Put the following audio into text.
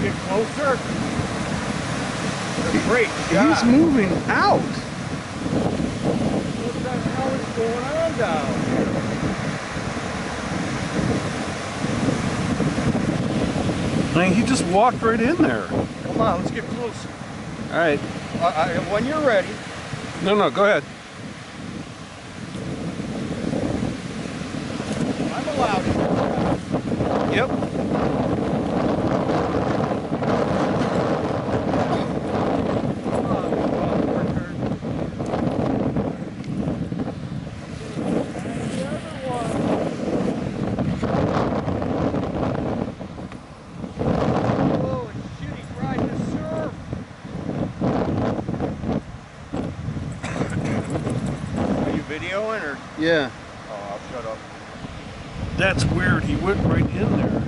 get closer? Great shot. He's moving out. What the hell is going on down here? I mean, he just walked right in there. Come on, let's get closer. All right. Uh, I, when you're ready. No, no, go ahead. Videoing or? Yeah. Oh, I'll shut up. That's weird. He went right in there.